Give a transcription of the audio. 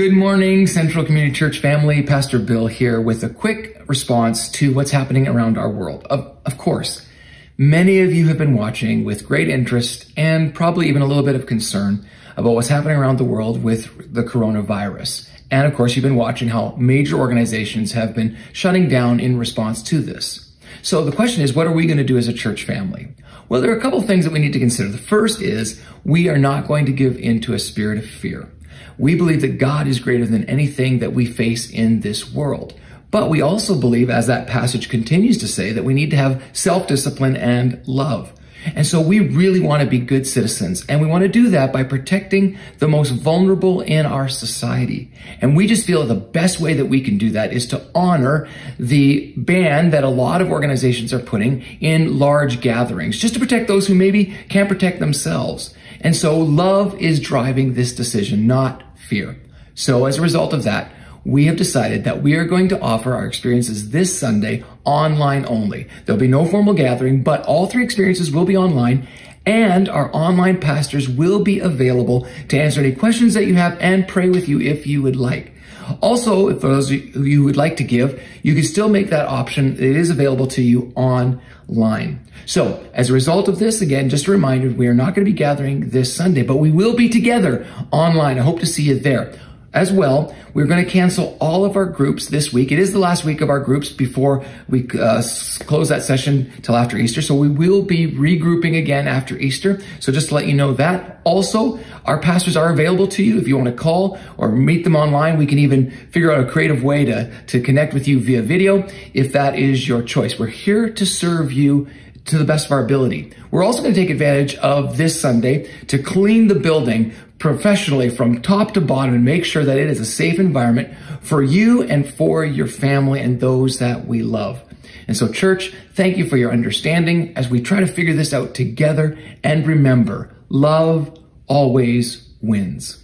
Good morning, Central Community Church family. Pastor Bill here with a quick response to what's happening around our world. Of, of course, many of you have been watching with great interest and probably even a little bit of concern about what's happening around the world with the coronavirus. And of course, you've been watching how major organizations have been shutting down in response to this. So the question is, what are we going to do as a church family? Well, there are a couple things that we need to consider. The first is we are not going to give in to a spirit of fear. We believe that God is greater than anything that we face in this world. But we also believe, as that passage continues to say, that we need to have self-discipline and love. And so we really want to be good citizens. And we want to do that by protecting the most vulnerable in our society. And we just feel the best way that we can do that is to honor the ban that a lot of organizations are putting in large gatherings, just to protect those who maybe can't protect themselves. And so love is driving this decision, not fear. So as a result of that, we have decided that we are going to offer our experiences this Sunday online only. There'll be no formal gathering, but all three experiences will be online and our online pastors will be available to answer any questions that you have and pray with you if you would like. Also, if those of you would like to give, you can still make that option. It is available to you online. So as a result of this, again, just a reminder, we are not going to be gathering this Sunday, but we will be together online. I hope to see you there. As well, we're going to cancel all of our groups this week. It is the last week of our groups before we uh, close that session till after Easter. So we will be regrouping again after Easter. So just to let you know that. Also, our pastors are available to you if you want to call or meet them online. We can even figure out a creative way to, to connect with you via video if that is your choice. We're here to serve you to the best of our ability. We're also going to take advantage of this Sunday to clean the building professionally from top to bottom and make sure that it is a safe environment for you and for your family and those that we love. And so church, thank you for your understanding as we try to figure this out together and remember, love always wins.